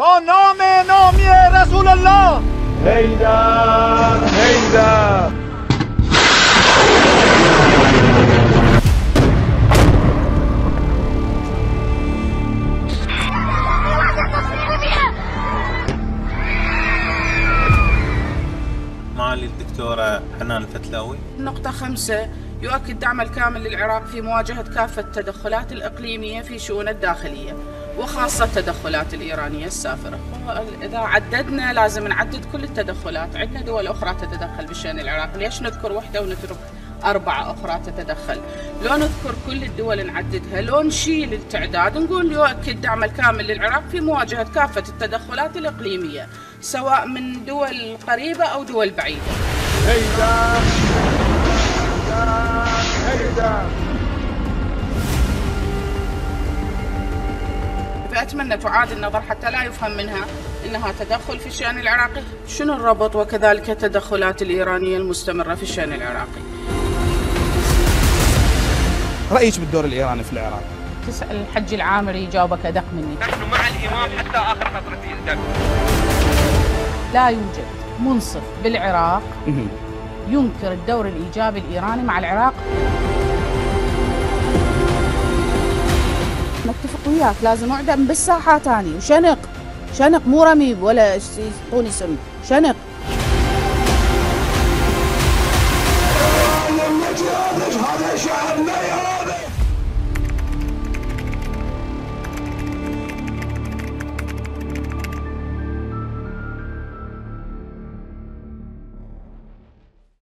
با نام نامی رسول الله هیدر هیدر معالي الدكتورة حنان الفتلاوي. نقطة خمسة. يؤكد دعم الكامل للعراق في مواجهة كافة التدخلات الإقليمية في شؤون الداخلية. وخاصة التدخلات الإيرانية السافرة. إذا عددنا لازم نعدد كل التدخلات. عندنا دول أخرى تتدخل بالشأن العراقي. ليش نذكر وحدة ونترك أربعة أخرى تتدخل؟ لو نذكر كل الدول نعددها لو نشيل التعداد نقول يؤكد دعم الكامل للعراق في مواجهة كافة التدخلات الإقليمية سواء من دول قريبة أو دول بعيدة. فأتمنى تعاد النظر حتى لا يفهم منها أنها تدخل في الشأن العراقي. شنو الربط وكذلك التدخلات الإيرانية المستمرة في الشأن العراقي؟ رأيك بالدور الإيراني في العراق. تسأل الحج العامري يجاوبك أدق مني نحن مع الإمام حتى آخر قطرة دم لا يوجد منصف بالعراق ينكر الدور الإيجابي الإيراني مع العراق. وياك لازم أعدم بالساحات اني وشنق شنق مو رمي ولا يعطوني سم شنق.